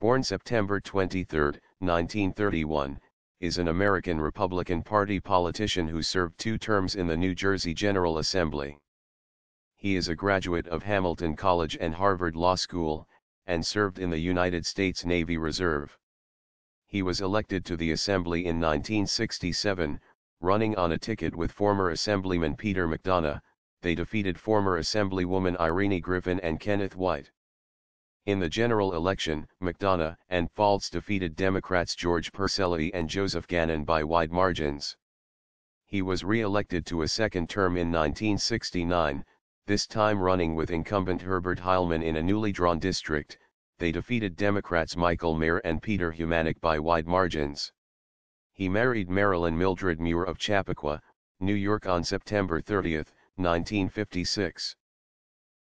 born September 23, 1931, is an American Republican Party politician who served two terms in the New Jersey General Assembly. He is a graduate of Hamilton College and Harvard Law School, and served in the United States Navy Reserve. He was elected to the Assembly in 1967, running on a ticket with former Assemblyman Peter McDonough, they defeated former Assemblywoman Irene Griffin and Kenneth White. In the general election, McDonough and Pfaltz defeated Democrats George Purcell and Joseph Gannon by wide margins. He was re-elected to a second term in 1969, this time running with incumbent Herbert Heilman in a newly drawn district, they defeated Democrats Michael Mayer and Peter Humanick by wide margins. He married Marilyn Mildred Muir of Chappaqua, New York on September 30, 1956.